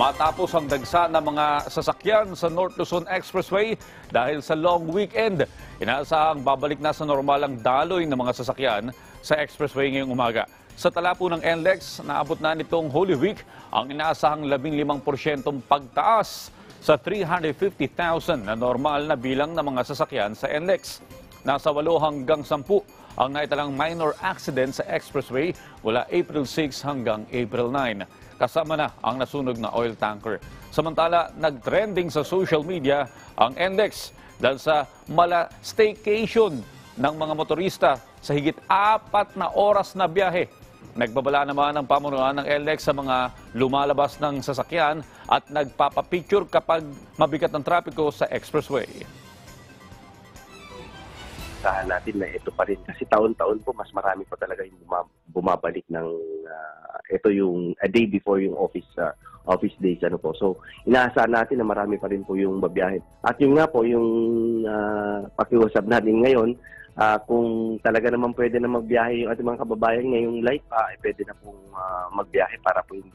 matapos ang dagsa ng mga sasakyan sa North Luzon Expressway dahil sa long weekend. Inaasahang babalik na sa normal ang daloy ng mga sasakyan sa expressway ngayong umaga. Sa tala po ng NLEX, naabot na nitong Holy Week ang inaasahang 15% pagtaas sa 350,000 na normal na bilang ng mga sasakyan sa NLEX. Nasa 8 hanggang 10 ang naitalang minor accident sa expressway mula April 6 hanggang April 9. Kasama na ang nasunog na oil tanker. Samantala, nagtrending sa social media ang NLEX dahil sa mala staycation ng mga motorista sa higit apat na oras na biyahe. Nagbabala naman ang pamunuan ng NLEX sa mga lumalabas ng sasakyan at nagpapapicture kapag mabigat ang trapiko sa expressway. Asahan natin na ito pa rin kasi taon-taon po mas marami po talaga yung buma- bumabalik ng ah, ito yung a day before yung office ah, office days ano po. So inaasahan natin na marami pa rin po yung babiyahe. At yung nga po yung uh, pakiusap natin ngayon ah, kung talaga naman pwede na magbiyahe yung ating mga kababayan ngayong light pa, eh, pwede na pong ah, magbiyahe para po hindi